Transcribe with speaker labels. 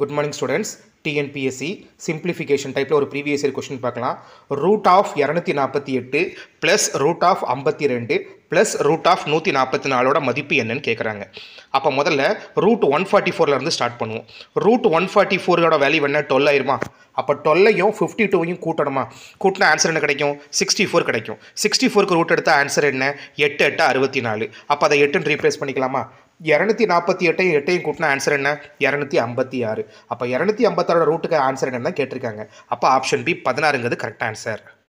Speaker 1: Good morning students TNPSC simplification டைப்பில் ஒரு previous year question பார்க்கலாம். ரூட் ஆஃப் இரநூத்தி நாற்பத்தி எட்டு ப்ளஸ் ரூட் ஆஃப் ஐம்பத்தி ரெண்டு ப்ளஸ் ரூட் ஆஃப் நூற்றி நாற்பத்தி நாலோட மதிப்பு என்னன்னு கேட்குறாங்க அப்போ முதல்ல ரூட் ஒன் ஃபார்ட்டி ஃபோர்லேருந்து ஸ்டார்ட் பண்ணுவோம். ரூட் ஒன் ஃபார்ட்டி ஃபோரோட வேல்யூ என்ன? டுவெல் ஆயிருமா? அப்போ டுவெல்லையும் ஃபிஃப்டி டூவையும் கூட்டணுமா? கூட்டினா ஆன்சர் என்ன கிடைக்கும்? சிக்ஸ்டி ஃபோர் கிடைக்கும். சிக்ஸ்டி ஃபோருக்கு ரூட் எடுத்த ஆன்சர் என்ன? எட்டு எட்டு அறுபத்தி நாலு. அப்போ அதை எட்டுன்னு ரீப்ளேஸ் பண்ணிக்கலாமா? இரநூத்தி நாற்பத்தி எட்டையும் எட்டையும் கூட்டினா ஆன்சர் என்ன? இரநூத்தி ஐம்பத்தி ஆறு. அப்போ இரநூத்தி ஐம்பத்தாறோட ரூட்டுக்கு ஆன்சர் என்னன்னு கேட்டிருக்காங்க. அப்போ ஆப்ஷன் பி பதினாறுங்கிறது கரெக்ட் ஆன்சர்